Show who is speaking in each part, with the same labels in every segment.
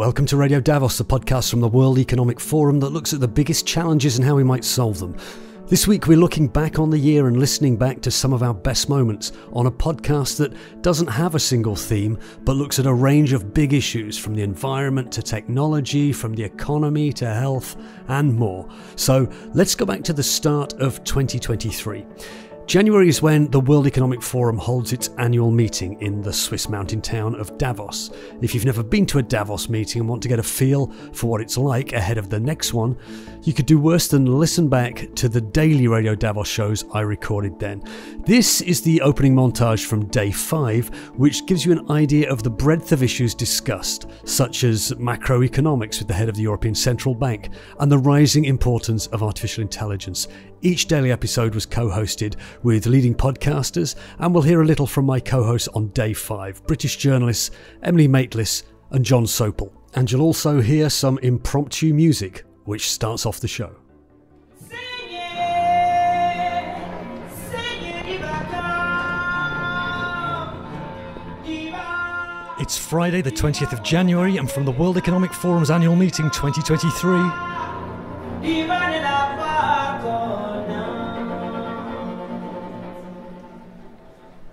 Speaker 1: Welcome to Radio Davos, the podcast from the World Economic Forum that looks at the biggest challenges and how we might solve them. This week, we're looking back on the year and listening back to some of our best moments on a podcast that doesn't have a single theme, but looks at a range of big issues from the environment to technology, from the economy to health, and more. So let's go back to the start of 2023. January is when the World Economic Forum holds its annual meeting in the Swiss mountain town of Davos. If you've never been to a Davos meeting and want to get a feel for what it's like ahead of the next one, you could do worse than listen back to the daily Radio Davos shows I recorded then. This is the opening montage from day five, which gives you an idea of the breadth of issues discussed, such as macroeconomics with the head of the European Central Bank and the rising importance of artificial intelligence. Each daily episode was co hosted with leading podcasters, and we'll hear a little from my co hosts on day five British journalists Emily Maitlis and Jon Sopel. And you'll also hear some impromptu music, which starts off the show. It's Friday, the 20th of January, and from the World Economic Forum's annual meeting 2023.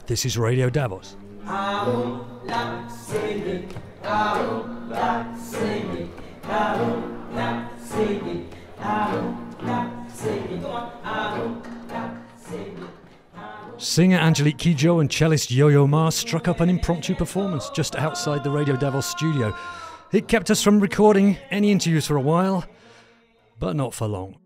Speaker 1: This is Radio Davos. Singer Angelique Kidjo and cellist Yo-Yo Ma struck up an impromptu performance just outside the Radio Davos studio. It kept us from recording any interviews for a while, but not for long.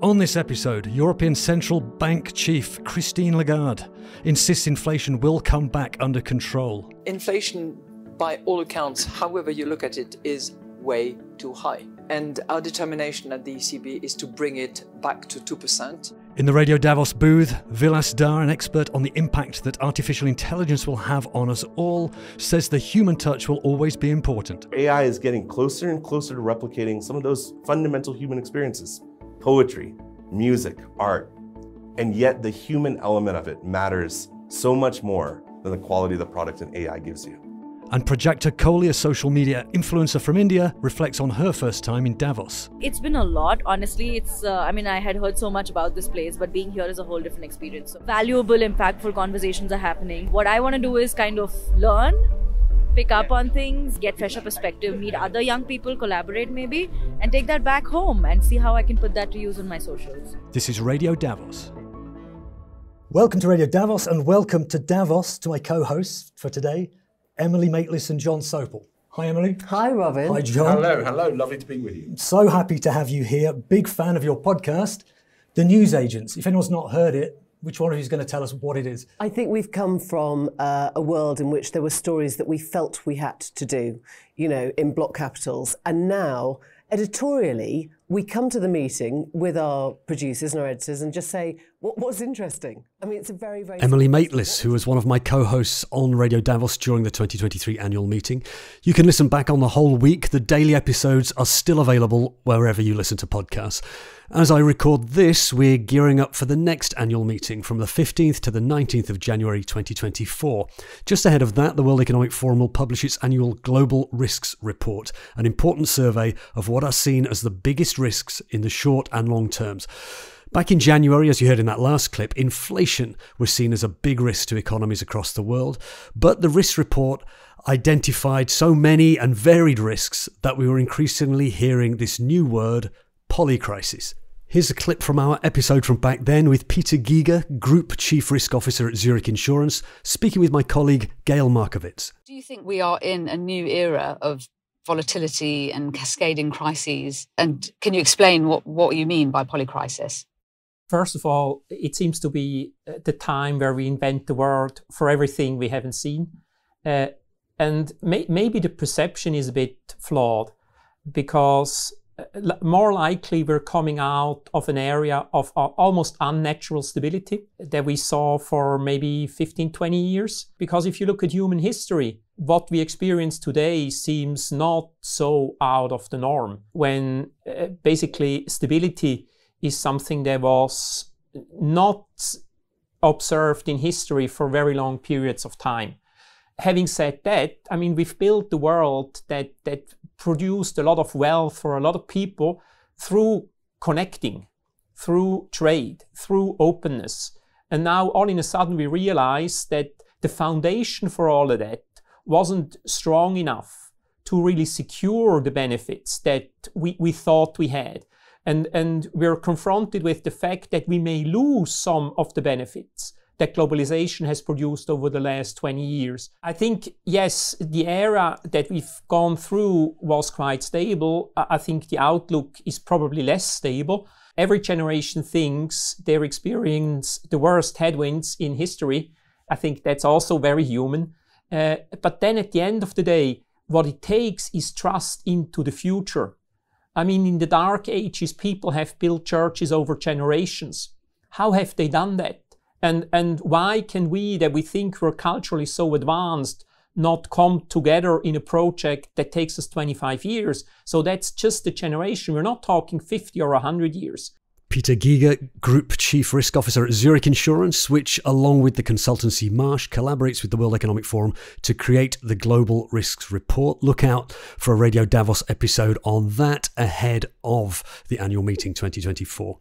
Speaker 1: On this episode, European Central Bank Chief Christine Lagarde insists inflation will come back under control.
Speaker 2: Inflation, by all accounts, however you look at it, is way too high. And our determination at the ECB is to bring it back to 2%.
Speaker 1: In the Radio Davos booth, Vilas Dhar, an expert on the impact that artificial intelligence will have on us all, says the human touch will always be important.
Speaker 3: AI is getting closer and closer to replicating some of those fundamental human experiences poetry, music, art. And yet the human element of it matters so much more than the quality of the product an AI gives you.
Speaker 1: And Prajakta Koli, a social media influencer from India, reflects on her first time in Davos.
Speaker 4: It's been a lot, honestly. It's, uh, I mean, I had heard so much about this place, but being here is a whole different experience. So valuable, impactful conversations are happening. What I want to do is kind of learn pick up on things, get fresher perspective, meet other young people, collaborate maybe, and take that back home and see how I can put that to use on my socials.
Speaker 1: This is Radio Davos. Welcome to Radio Davos and welcome to Davos to my co hosts for today, Emily Maitlis and Jon Sopel. Hi, Emily.
Speaker 5: Hi, Robin.
Speaker 1: Hi, Jon.
Speaker 3: Hello, hello. Lovely to be with you.
Speaker 1: So happy to have you here. Big fan of your podcast, The News Agents. If anyone's not heard it, which one of you is going to tell us what it is?
Speaker 5: I think we've come from uh, a world in which there were stories that we felt we had to do, you know, in block capitals. And now, editorially, we come to the meeting with our producers and our editors and just say, what, what's interesting? I mean, it's a very, very.
Speaker 1: Emily Maitlis, who was one of my co hosts on Radio Davos during the 2023 annual meeting. You can listen back on the whole week. The daily episodes are still available wherever you listen to podcasts. As I record this, we're gearing up for the next annual meeting from the 15th to the 19th of January 2024. Just ahead of that, the World Economic Forum will publish its annual Global Risks Report, an important survey of what are seen as the biggest risks in the short and long terms. Back in January, as you heard in that last clip, inflation was seen as a big risk to economies across the world. But the risk report identified so many and varied risks that we were increasingly hearing this new word, polycrisis. Here's a clip from our episode from back then with Peter Giger, Group Chief Risk Officer at Zurich Insurance, speaking with my colleague Gayle Markovitz.
Speaker 6: Do you think we are in a new era of volatility and cascading crises? And can you explain what, what you mean by polycrisis?
Speaker 7: First of all, it seems to be the time where we invent the word for everything we haven't seen. Uh, and may, maybe the perception is a bit flawed because more likely we're coming out of an area of uh, almost unnatural stability that we saw for maybe 15, 20 years. Because if you look at human history, what we experience today seems not so out of the norm when uh, basically stability is something that was not observed in history for very long periods of time. Having said that, I mean, we've built the world that, that produced a lot of wealth for a lot of people through connecting, through trade, through openness. And now all in a sudden we realize that the foundation for all of that wasn't strong enough to really secure the benefits that we, we thought we had. And, and we're confronted with the fact that we may lose some of the benefits that globalization has produced over the last 20 years. I think, yes, the era that we've gone through was quite stable. I think the outlook is probably less stable. Every generation thinks they experience the worst headwinds in history. I think that's also very human. Uh, but then at the end of the day, what it takes is trust into the future. I mean, in the dark ages, people have built churches over generations. How have they done that? And, and why can we, that we think we're culturally so advanced, not come together in a project that takes us 25 years? So that's just a generation. We're not talking 50 or 100 years.
Speaker 1: Peter Giger, Group Chief Risk Officer at Zurich Insurance, which, along with the consultancy Marsh, collaborates with the World Economic Forum to create the Global Risks Report. Look out for a Radio Davos episode on that ahead of the annual meeting 2024.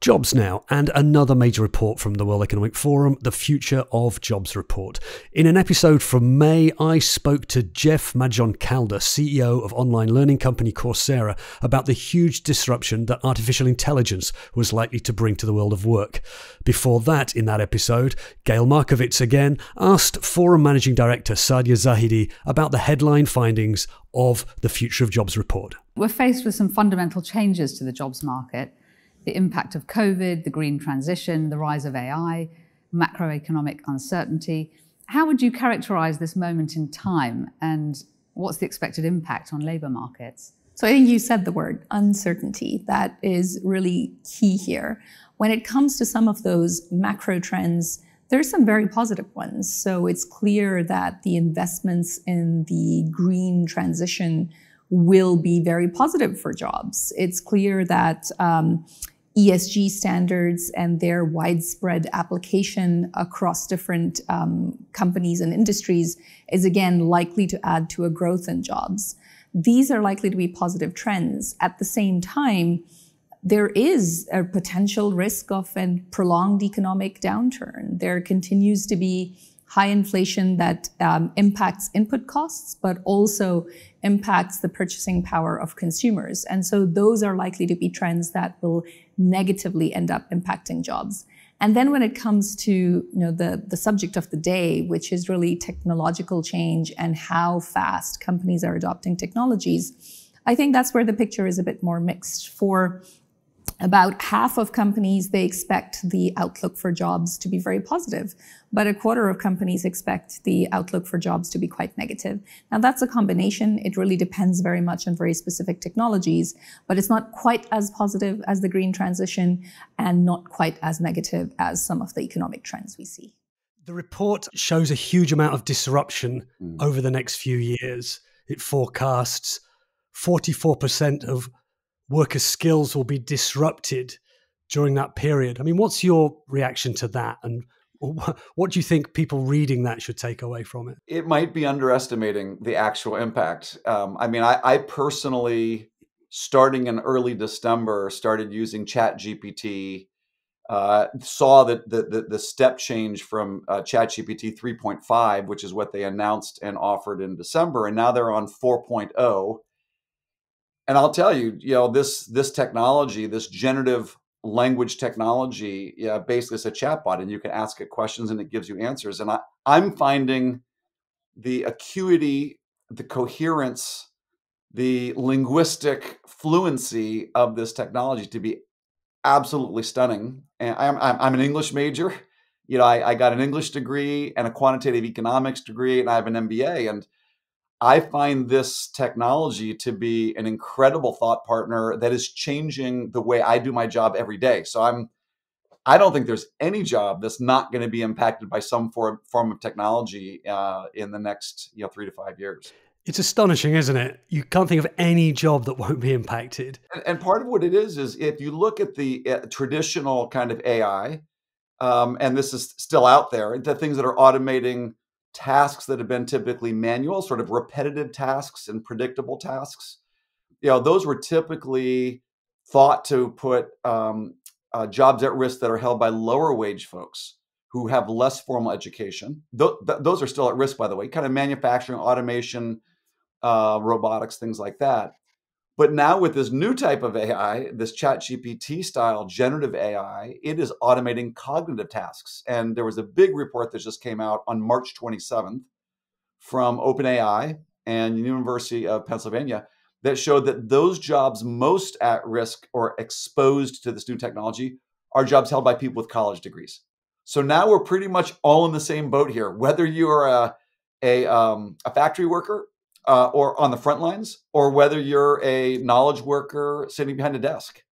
Speaker 1: Jobs now, and another major report from the World Economic Forum, the Future of Jobs report. In an episode from May, I spoke to Jeff Maggioncalda, CEO of online learning company Coursera, about the huge disruption that artificial intelligence was likely to bring to the world of work. Before that, in that episode, Gayle Markovitz again asked Forum Managing Director Saadia Zahidi about the headline findings of the Future of Jobs report.
Speaker 6: We're faced with some fundamental changes to the jobs market the impact of COVID, the green transition, the rise of AI, macroeconomic uncertainty. How would you characterize this moment in time and what's the expected impact on labor markets?
Speaker 8: So I think you said the word uncertainty. That is really key here. When it comes to some of those macro trends, there's some very positive ones. So it's clear that the investments in the green transition will be very positive for jobs. It's clear that um, ESG standards and their widespread application across different um, companies and industries is again likely to add to a growth in jobs. These are likely to be positive trends. At the same time, there is a potential risk of a prolonged economic downturn. There continues to be high inflation that um, impacts input costs, but also impacts the purchasing power of consumers. And so those are likely to be trends that will negatively end up impacting jobs. And then when it comes to you know, the, the subject of the day, which is really technological change and how fast companies are adopting technologies, I think that's where the picture is a bit more mixed. For about half of companies, they expect the outlook for jobs to be very positive, but a quarter of companies expect the outlook for jobs to be quite negative. Now, that's a combination. It really depends very much on very specific technologies, but it's not quite as positive as the green transition and not quite as negative as some of the economic trends we see.
Speaker 1: The report shows a huge amount of disruption mm. over the next few years. It forecasts 44% of workers' skills will be disrupted during that period. I mean, what's your reaction to that? And what do you think people reading that should take away from it?
Speaker 9: It might be underestimating the actual impact. Um, I mean, I, I, personally, starting in early December, started using ChatGPT. Uh, saw that the, the, the, step change from uh, ChatGPT 3.5, which is what they announced and offered in December, and now they're on 4.0 and I'll tell you, you know, this this technology, this generative language technology, yeah, basically it's a chatbot, and you can ask it questions and it gives you answers. And I, I'm finding the acuity, the coherence, the linguistic fluency of this technology to be absolutely stunning. And I'm I'm, I'm an English major. You know, I, I got an English degree and a quantitative economics degree, and I have an MBA. And I find this technology to be an incredible thought partner that is changing the way I do my job every day. So I'm I don't think there's any job that's not going to be impacted by some form form of technology uh, in the next you know three to five years.
Speaker 1: It's astonishing, isn't it? You can't think of any job that won't be impacted.
Speaker 9: And, and part of what it is is if you look at the uh, traditional kind of AI, um, and this is still out there, the things that are automating tasks that have been typically manual, sort of repetitive tasks and predictable tasks, you know, those were typically thought to put um, uh, jobs at risk that are held by lower wage folks who have less formal education. Th- th- those are still at risk, by the way, kind of manufacturing, automation, uh, robotics, things like that. But now with this new type of AI, this ChatGPT style generative AI, it is automating cognitive tasks. And there was a big report that just came out on March 27th from OpenAI and University of Pennsylvania that showed that those jobs most at risk or exposed to this new technology are jobs held by people with college degrees. So now we're pretty much all in the same boat here. Whether you're a a, um, a factory worker uh, or on the front lines, or whether you're a knowledge worker sitting behind a desk,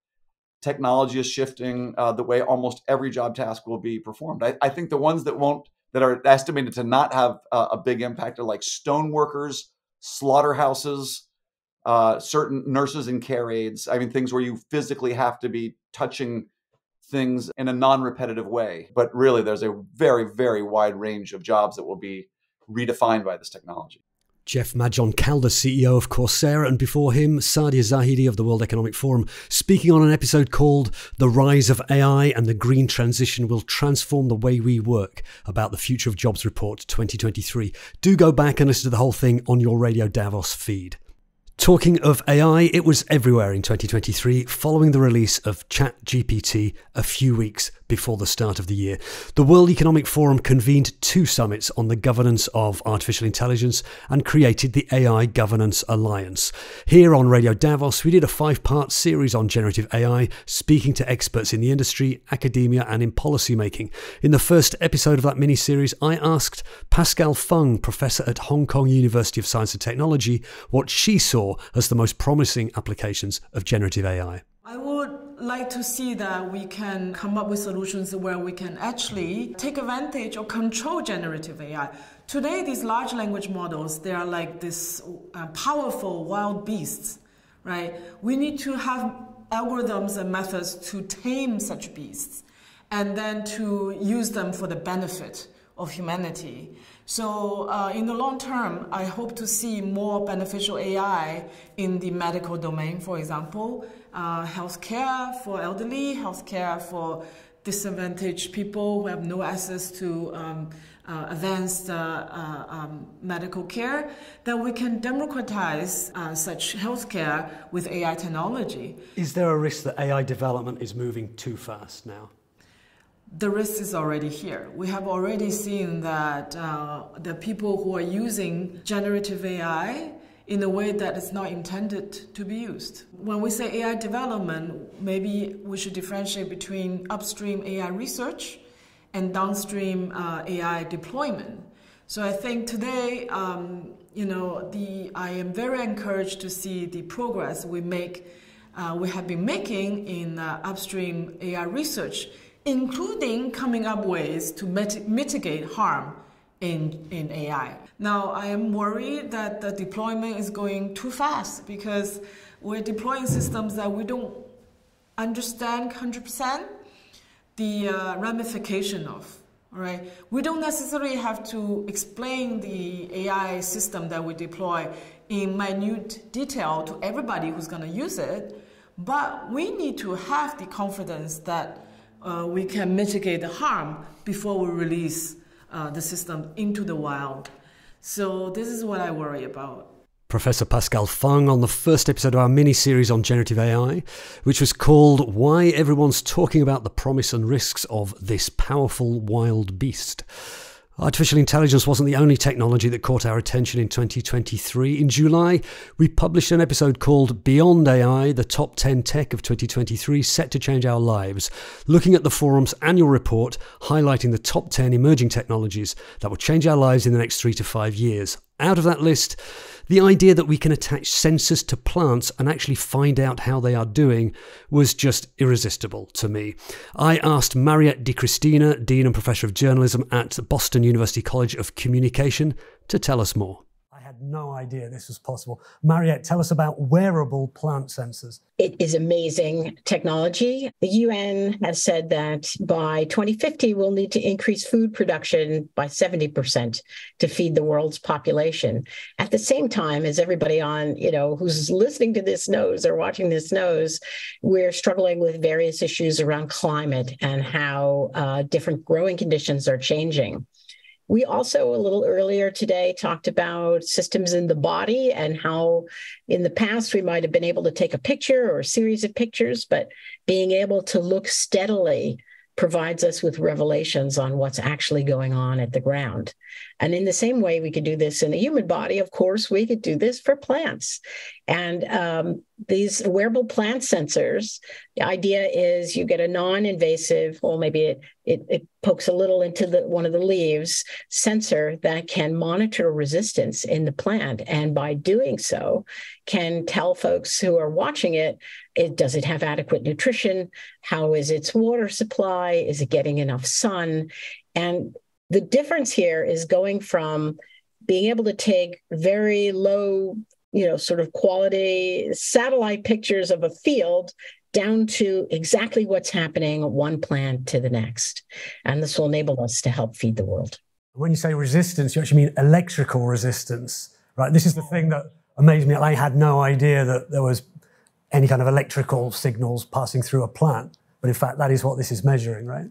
Speaker 9: technology is shifting uh, the way almost every job task will be performed. I, I, think the ones that won't, that are estimated to not have uh, a big impact, are like stone workers, slaughterhouses, uh, certain nurses and care aides. I mean, things where you physically have to be touching things in a non-repetitive way. But really, there's a very, very wide range of jobs that will be redefined by this technology.
Speaker 1: Jeff Maggioncalda, CEO of Coursera, and before him, Saadia Zahidi of the World Economic Forum, speaking on an episode called The Rise of AI and the Green Transition Will Transform the Way We Work about the Future of Jobs Report 2023. Do go back and listen to the whole thing on your Radio Davos feed. Talking of AI, it was everywhere in 2023 following the release of ChatGPT a few weeks before the start of the year. The World Economic Forum convened two summits on the governance of artificial intelligence and created the AI Governance Alliance. Here on Radio Davos, we did a five part series on generative AI, speaking to experts in the industry, academia, and in policymaking. In the first episode of that mini series, I asked Pascale Fung, professor at Hong Kong University of Science and Technology, what she saw as the most promising applications of generative AI.
Speaker 10: I would like to see that we can come up with solutions where we can actually take advantage or control generative AI. Today, these large language models, they are like this uh, powerful wild beasts, right? We need to have algorithms and methods to tame such beasts and then to use them for the benefit of humanity. So, uh, in the long term, I hope to see more beneficial AI in the medical domain, for example, uh, healthcare for elderly, healthcare for disadvantaged people who have no access to um, uh, advanced uh, uh um, medical care, that we can democratize uh, such healthcare with AI technology.
Speaker 1: Is there a risk that AI development is moving too fast now?
Speaker 10: the risk is already here. We have already seen that uh, the people who are using generative AI in a way that is not intended to be used. When we say AI development, maybe we should differentiate between upstream AI research and downstream uh, AI deployment. So I think today, um, you know, the I am very encouraged to see the progress we make, uh, we have been making in uh, upstream AI research including coming up ways to mit- mitigate harm in, in AI. Now, I am worried that the deployment is going too fast because we're deploying systems that we don't understand 100% the uh, ramification of. All right, we don't necessarily have to explain the AI system that we deploy in minute detail to everybody who's going to use it, but we need to have the confidence that uh, we can mitigate the harm before we release uh, the system into the wild. So this is what I worry about.
Speaker 1: Professor Pascale Fung on the first episode of our mini series on generative AI, which was called Why Everyone's Talking About the Promise and Risks of This Powerful Wild Beast. Artificial intelligence wasn't the only technology that caught our attention in 2023. In July, we published an episode called Beyond AI, the top 10 tech of 2023 set to change our lives, looking at the forum's annual report highlighting the top 10 emerging technologies that will change our lives in the next three to five years. Out of that list, the idea that we can attach sensors to plants and actually find out how they are doing was just irresistible to me. I asked Mariette Di Cristina, Dean and Professor of Journalism at Boston University College of Communication, to tell us more no idea this was possible. Mariette, tell us about wearable plant sensors.
Speaker 11: It is amazing technology. The UN has said that by 2050, we'll need to increase food production by 70% to feed the world's population. At the same time, as everybody on, you know, who's listening to this knows or watching this knows, we're struggling with various issues around climate and how uh, different growing conditions are changing. We also, a little earlier today, talked about systems in the body and how in the past we might have been able to take a picture or a series of pictures, but being able to look steadily provides us with revelations on what's actually going on at the ground. And in the same way, we could do this in the human body. Of course, we could do this for plants. And um, these wearable plant sensors, the idea is you get a non-invasive, or maybe it, it, it pokes a little into the, one of the leaves sensor that can monitor resistance in the plant. And by doing so, can tell folks who are watching it, it does it have adequate nutrition? How is its water supply? Is it getting enough sun? And the difference here is going from being able to take very low, you know, sort of quality satellite pictures of a field down to exactly what's happening one plant to the next. And this will enable us to help feed the world.
Speaker 1: When you say resistance, you actually mean electrical resistance, right? This is the thing that amazed me. I had no idea that there was any kind of electrical signals passing through a plant. But in fact, that is what this is measuring, right?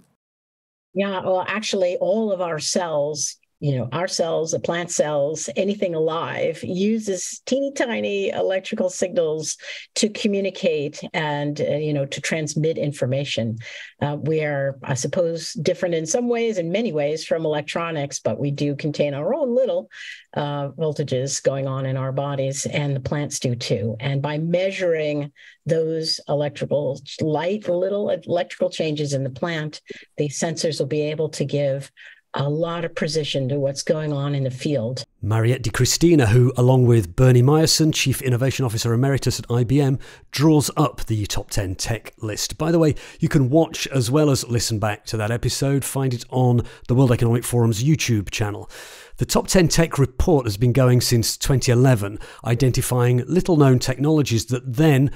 Speaker 11: Yeah, well, actually, all of our cells, you know, our cells, the plant cells, anything alive uses teeny tiny electrical signals to communicate and, uh, you know, to transmit information. Uh, we are, I suppose, different in some ways, in many ways, from electronics, but we do contain our own little uh, voltages going on in our bodies, and the plants do too. And by measuring those electrical, light little electrical changes in the plant, the sensors will be able to give a lot of precision to what's going on in the field.
Speaker 1: Mariette Di Cristina, who, along with Bernie Meyerson, Chief Innovation Officer Emeritus at IBM, draws up the top 10 tech list. By the way, you can watch as well as listen back to that episode. Find it on the World Economic Forum's YouTube channel. The Top 10 Tech report has been going since 2011, identifying little known technologies that then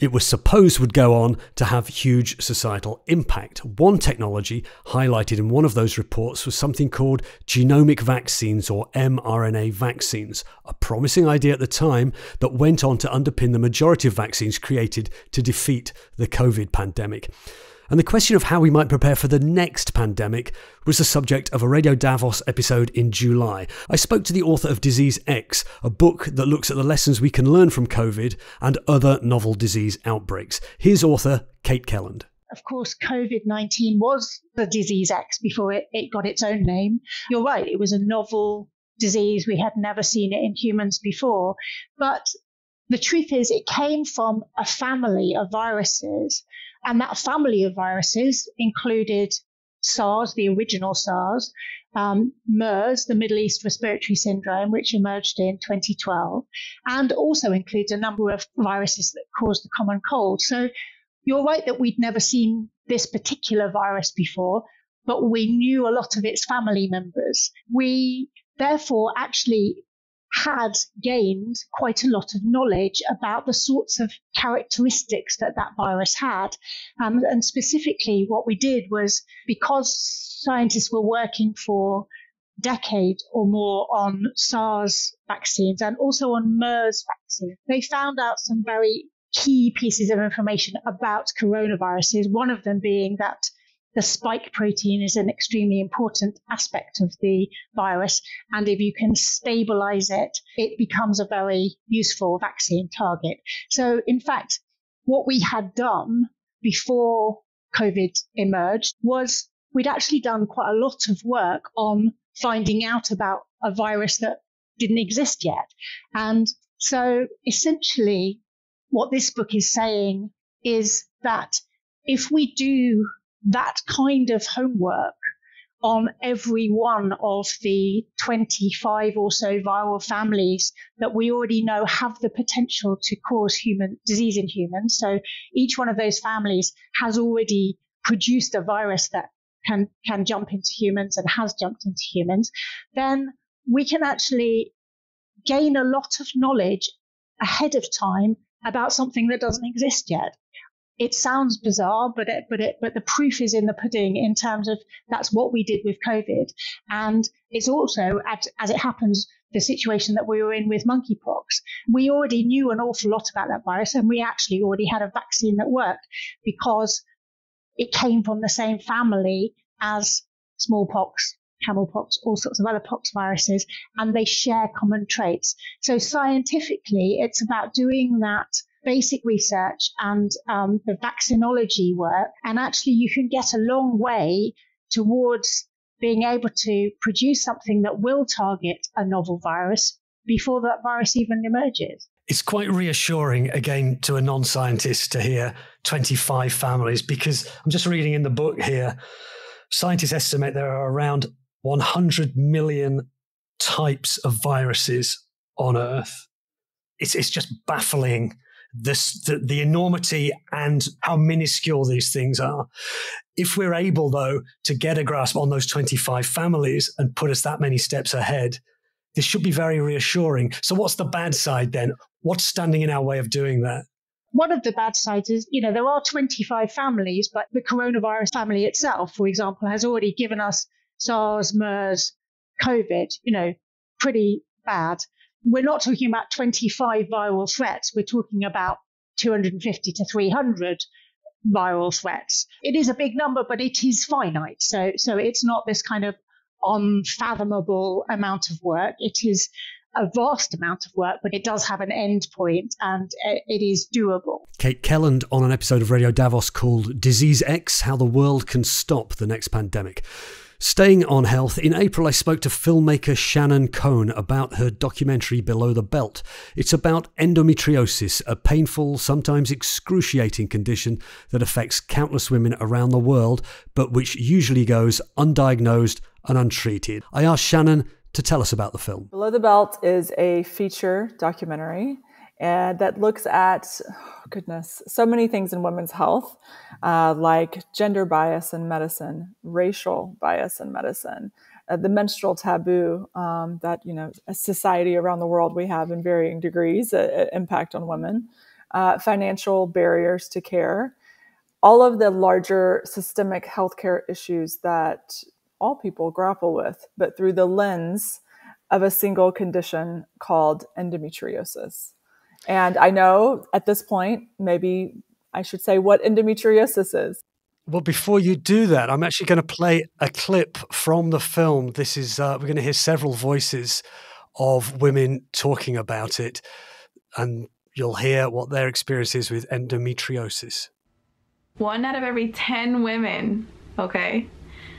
Speaker 1: it was supposed would go on to have huge societal impact. One technology highlighted in one of those reports was something called genomic vaccines or mRNA vaccines, a promising idea at the time that went on to underpin the majority of vaccines created to defeat the COVID pandemic. And the question of how we might prepare for the next pandemic was the subject of a Radio Davos episode in July. I spoke to the author of Disease X, a book that looks at the lessons we can learn from COVID and other novel disease outbreaks. Here's author Kate Kelland.
Speaker 12: Of course, COVID 19 was the disease X before it, it got its own name. You're right, it was a novel disease. We had never seen it in humans before. But the truth is, it came from a family of viruses and that family of viruses included SARS, the original SARS, um, MERS, the Middle East Respiratory Syndrome, which emerged in 2012, and also includes a number of viruses that cause the common cold. So you're right that we'd never seen this particular virus before, but we knew a lot of its family members. We therefore actually had gained quite a lot of knowledge about the sorts of characteristics that that virus had. Um, and specifically, what we did was because scientists were working for decade or more on SARS vaccines and also on MERS vaccines, they found out some very key pieces of information about coronaviruses. One of them being that the spike protein is an extremely important aspect of the virus. And if you can stabilize it, it becomes a very useful vaccine target. So, in fact, what we had done before COVID emerged was we'd actually done quite a lot of work on finding out about a virus that didn't exist yet. And so essentially, what this book is saying is that if we do that kind of homework on every one of the 25 or so viral families that we already know have the potential to cause human disease in humans. So each one of those families has already produced a virus that can, can jump into humans and has jumped into humans. Then we can actually gain a lot of knowledge ahead of time about something that doesn't exist yet. It sounds bizarre, but it, but it, but the proof is in the pudding in terms of that's what we did with COVID, and it's also as, as it happens the situation that we were in with monkeypox. We already knew an awful lot about that virus, and we actually already had a vaccine that worked because it came from the same family as smallpox, camelpox, all sorts of other pox viruses, and they share common traits. So scientifically, it's about doing that basic research and um, the vaccinology work, and actually you can get a long way towards being able to produce something that will target a novel virus before that virus even emerges.
Speaker 1: It's quite reassuring, again, to a non scientist to hear 25 families because I'm just reading in the book here. Scientists estimate there are around 100 million types of viruses on Earth. It's, it's just baffling this, the, the enormity and how minuscule these things are. If we're able, though, to get a grasp on those 25 families and put us that many steps ahead, this should be very reassuring. So, what's the bad side then? What's standing in our way of doing that?
Speaker 12: One of the bad sides is, you know, there are 25 families, but the coronavirus family itself, for example, has already given us SARS, MERS, COVID, you know, pretty bad we're not talking about 25 viral threats. We're talking about 250 to 300 viral threats. It is a big number, but it is finite. So, so it's not this kind of unfathomable amount of work. It is a vast amount of work, but it does have an end point and it is doable.
Speaker 1: Kate Kelland on an episode of Radio Davos called Disease X How the World Can Stop the Next Pandemic. Staying on health, in April I spoke to filmmaker Shannon Cohn about her documentary Below the Belt. It's about endometriosis, a painful, sometimes excruciating condition that affects countless women around the world, but which usually goes undiagnosed and untreated. I asked Shannon to tell us about the film.
Speaker 13: Below the Belt is a feature documentary and that looks at goodness so many things in women's health uh, like gender bias in medicine racial bias in medicine uh, the menstrual taboo um, that you know a society around the world we have in varying degrees uh, uh impact on women uh, financial barriers to care all of the larger systemic healthcare issues that all people grapple with but through the lens of a single condition called endometriosis and I know at this point, maybe I should say what endometriosis is.
Speaker 1: Well, before you do that, I'm actually going to play a clip from the film. This is, uh, we're going to hear several voices of women talking about it, and you'll hear what their experience is with endometriosis.
Speaker 14: One out of every 10 women, okay,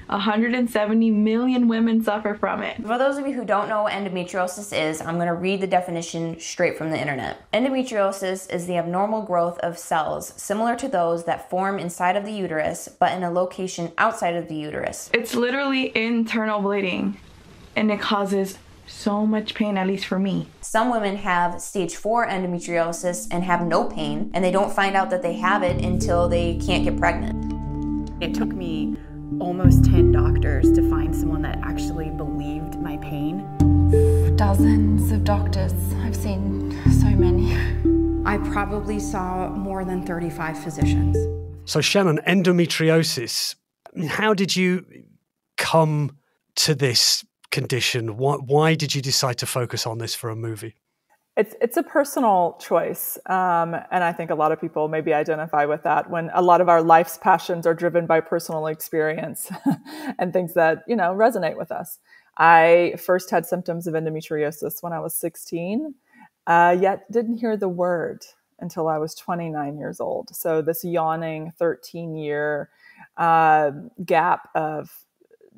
Speaker 14: 170 million women suffer from it.
Speaker 15: For those of you who don't know what endometriosis is, I'm going to read the definition straight from the internet. Endometriosis is the abnormal growth of cells similar to those that form inside of the uterus, but in a location outside of the uterus.
Speaker 14: It's literally internal bleeding, and it causes so much pain, at least for me.
Speaker 15: Some women have stage 4 endometriosis and have no pain, and they don't find out that they have it until they can't get pregnant.
Speaker 16: It took me almost 10 doctors to find someone that actually believed my pain.
Speaker 17: Dozens of doctors. I've seen so many.
Speaker 16: I probably saw more than 35 physicians.
Speaker 1: So, Shannon, endometriosis, how did you come to this condition? Why, why did you decide to focus on this for a movie?
Speaker 13: It's it's a personal choice, um, and I think a lot of people maybe identify with that. When a lot of our life's passions are driven by personal experience and things that you know resonate with us. I first had symptoms of endometriosis when I was 16, uh, yet didn't hear the word until I was 29 years old. So this yawning 13 year uh, gap of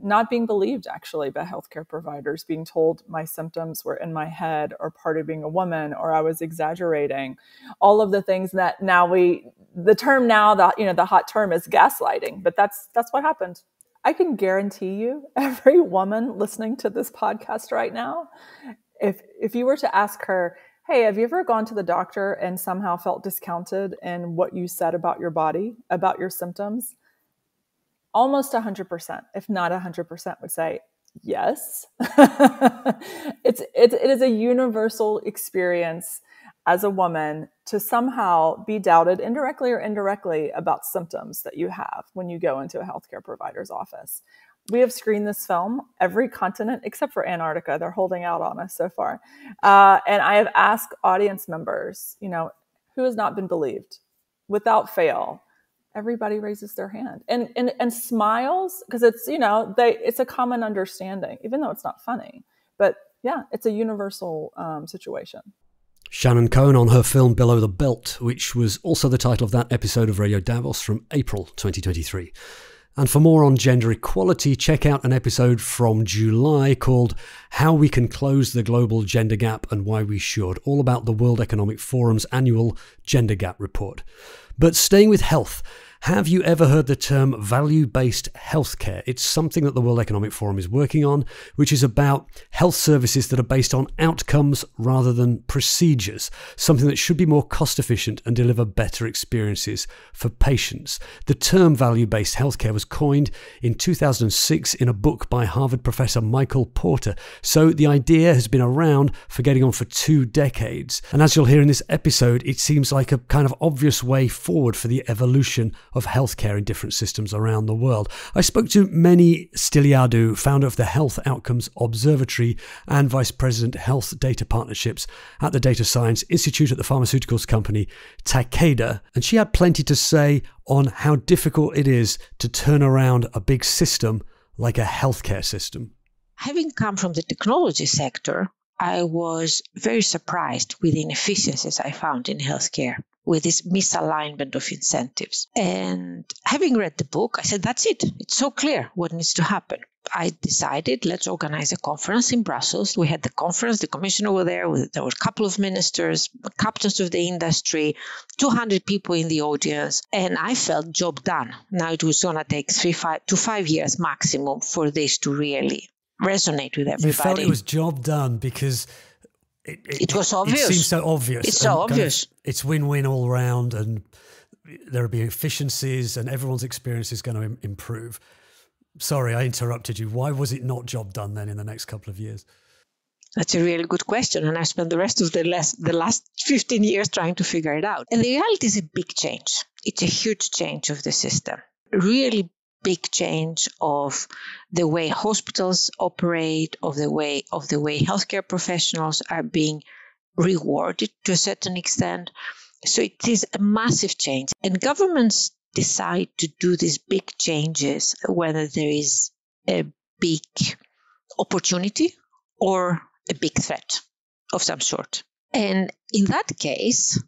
Speaker 13: not being believed actually by healthcare providers, being told my symptoms were in my head or part of being a woman or I was exaggerating. All of the things that now we the term now that you know the hot term is gaslighting, but that's that's what happened. I can guarantee you every woman listening to this podcast right now, if if you were to ask her, "Hey, have you ever gone to the doctor and somehow felt discounted in what you said about your body, about your symptoms?" Almost 100%, if not 100%, would say, Yes. it's, it, it is a universal experience as a woman to somehow be doubted indirectly or indirectly about symptoms that you have when you go into a healthcare provider's office. We have screened this film every continent except for Antarctica. They're holding out on us so far. Uh, and I have asked audience members, you know, who has not been believed without fail everybody raises their hand. And and, and smiles because it's you know they it's a common understanding even though it's not funny. But yeah it's a universal um, situation.
Speaker 1: Shannon Cohn on her film Below the Belt, which was also the title of that episode of Radio Davos from April 2023. And for more on gender equality, check out an episode from July called How We Can Close the Global Gender Gap and Why We Should, all about the World Economic Forum's annual Gender Gap Report. But staying with health, have you ever heard the term value based healthcare? It's something that the World Economic Forum is working on, which is about health services that are based on outcomes rather than procedures, something that should be more cost efficient and deliver better experiences for patients. The term value based healthcare was coined in 2006 in a book by Harvard professor Michael Porter. So the idea has been around for getting on for two decades. And as you'll hear in this episode, it seems like a kind of obvious way forward for the evolution of healthcare in different systems around the world. I spoke to Meni Styliadou, founder of the Health Outcomes Observatory and Vice President Health Data Partnerships at the Data Science Institute at the pharmaceuticals company Takeda, and she had plenty to say on how difficult it is to turn around a big system like a healthcare system.
Speaker 18: Having come from the technology sector, I was very surprised with the inefficiencies I found in healthcare with this misalignment of incentives. And having read the book, I said, that's it. It's so clear what needs to happen. I decided let's organize a conference in Brussels. We had the conference, the commissioner were there, there were a couple of ministers, captains of the industry, 200 people in the audience, and I felt job done. Now it was going to take three five, to five years maximum for this to really resonate with everybody.
Speaker 1: You felt it was job done because it, it,
Speaker 18: it was obvious.
Speaker 1: It seems so obvious.
Speaker 18: It's so obvious.
Speaker 1: Kind of, it's win-win all round, and there will be efficiencies, and everyone's experience is going to Im- improve. Sorry, I interrupted you. Why was it not job done then in the next couple of years?
Speaker 18: That's a really good question, and I spent the rest of the last the last 15 years trying to figure it out. And the reality is a big change. It's a huge change of the system. Really big change of the way hospitals operate, of the way of the way healthcare professionals are being rewarded to a certain extent. So it is a massive change. And governments decide to do these big changes whether there is a big opportunity or a big threat of some sort. And in that case,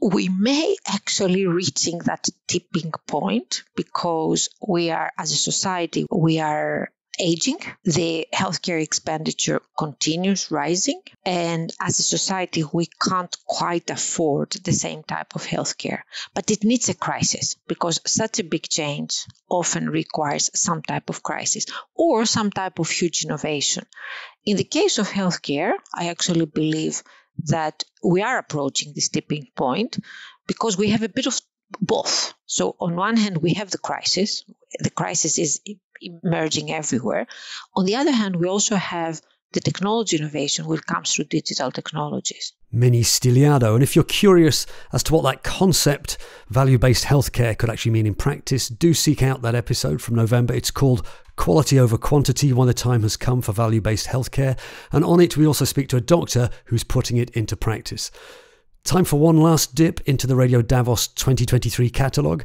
Speaker 18: we may actually reaching that tipping point because we are as a society we are aging. The healthcare expenditure continues rising. And as a society we can't quite afford the same type of healthcare. But it needs a crisis because such a big change often requires some type of crisis or some type of huge innovation. In the case of healthcare i actually believe that we are approaching this tipping point because we have a bit of both. So, on one hand, we have the crisis, the crisis is emerging everywhere. On the other hand, we also have the technology innovation will come through digital technologies.
Speaker 1: Meni Styliadou. And if you're curious as to what that concept, value based healthcare, could actually mean in practice, do seek out that episode from November. It's called Quality Over Quantity When the Time Has Come for Value Based Healthcare. And on it, we also speak to a doctor who's putting it into practice. Time for one last dip into the Radio Davos 2023 catalogue.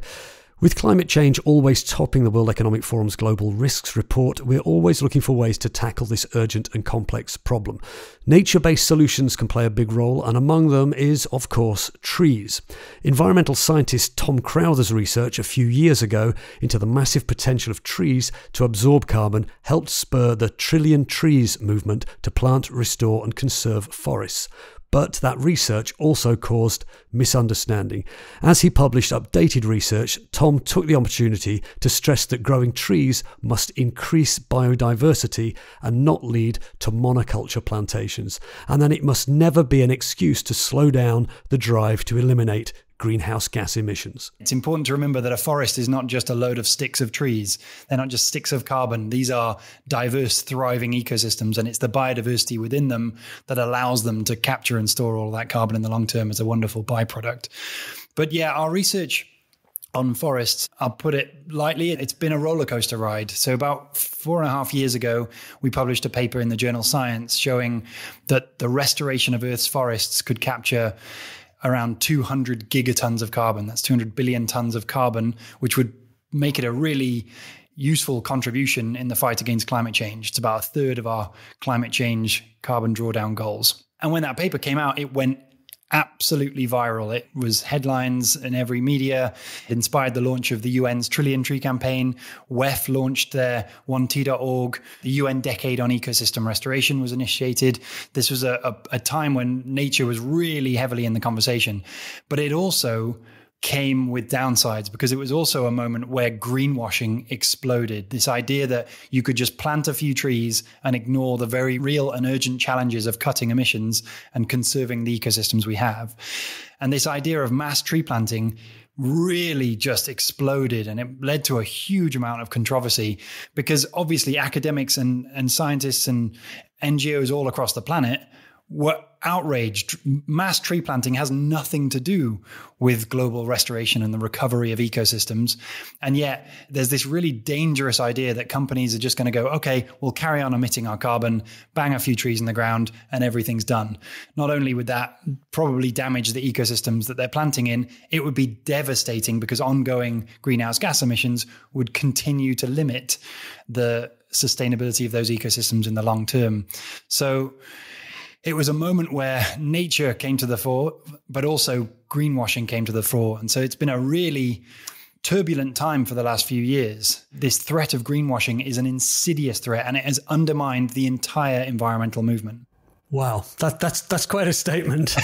Speaker 1: With climate change always topping the World Economic Forum's Global Risks Report, we're always looking for ways to tackle this urgent and complex problem. Nature based solutions can play a big role, and among them is, of course, trees. Environmental scientist Tom Crowther's research a few years ago into the massive potential of trees to absorb carbon helped spur the Trillion Trees movement to plant, restore, and conserve forests. But that research also caused misunderstanding. As he published updated research, Tom took the opportunity to stress that growing trees must increase biodiversity and not lead to monoculture plantations, and that it must never be an excuse to slow down the drive to eliminate greenhouse gas emissions.
Speaker 19: It's important to remember that a forest is not just a load of sticks of trees. They're not just sticks of carbon. These are diverse, thriving ecosystems, and it's the biodiversity within them that allows them to capture and store all that carbon in the long term as a wonderful byproduct. But yeah, our research on forests, I'll put it lightly, it's been a roller coaster ride. So, about four and a half years ago, we published a paper in the journal Science showing that the restoration of Earth's forests could capture around 200 gigatons of carbon. That's 200 billion tons of carbon, which would make it a really useful contribution in the fight against climate change. It's about a third of our climate change carbon drawdown goals. And when that paper came out, it went absolutely viral. It was headlines in every media, inspired the launch of the UN's Trillion Tree campaign. WEF launched their 1T.org. The UN Decade on Ecosystem Restoration was initiated. This was a, a, a time when nature was really heavily in the conversation. But it also came with downsides because it was also a moment where greenwashing exploded. This idea that you could just plant a few trees and ignore the very real and urgent challenges of cutting emissions and conserving the ecosystems we have. And this idea of mass tree planting really just exploded and it led to a huge amount of controversy because obviously academics and, and scientists and NGOs all across the planet were outraged. Mass tree planting has nothing to do with global restoration and the recovery of ecosystems. And yet, there's this really dangerous idea that companies are just going to go, okay, we'll carry on emitting our carbon, bang a few trees in the ground, and everything's done. Not only would that probably damage the ecosystems that they're planting in, it would be devastating because ongoing greenhouse gas emissions would continue to limit the sustainability of those ecosystems in the long term. So, it was a moment where nature came to the fore, but also greenwashing came to the fore. And so it's been a really turbulent time for the last few years. This threat of greenwashing is an insidious threat and it has undermined the entire environmental movement.
Speaker 1: Wow, that, that's that's quite a statement.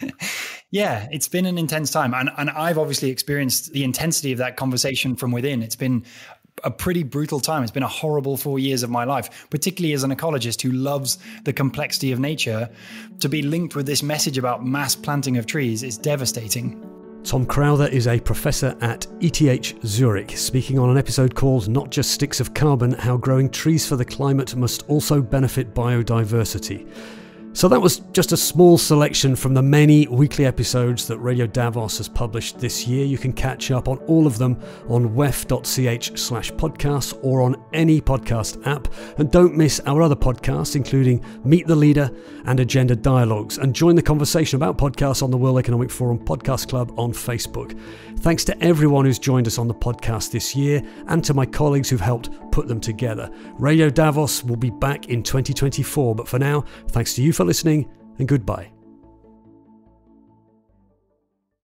Speaker 19: yeah, it's been an intense time. And, and I've obviously experienced the intensity of that conversation from within. It's been a pretty brutal time. It's been a horrible four years of my life, particularly as an ecologist who loves the complexity of nature. To be linked with this message about mass planting of trees is devastating.
Speaker 1: Tom Crowther is a professor at ETH Zurich, speaking on an episode called Not Just Sticks of Carbon How Growing Trees for the Climate Must Also Benefit Biodiversity. So that was just a small selection from the many weekly episodes that Radio Davos has published this year. You can catch up on all of them on wef.ch slash podcasts or on any podcast app. And don't miss our other podcasts, including Meet the Leader and Agenda Dialogues. And join the conversation about podcasts on the World Economic Forum Podcast Club on Facebook. Thanks to everyone who's joined us on the podcast this year and to my colleagues who've helped put them together. Radio Davos will be back in 2024, but for now, thanks to you for listening and goodbye.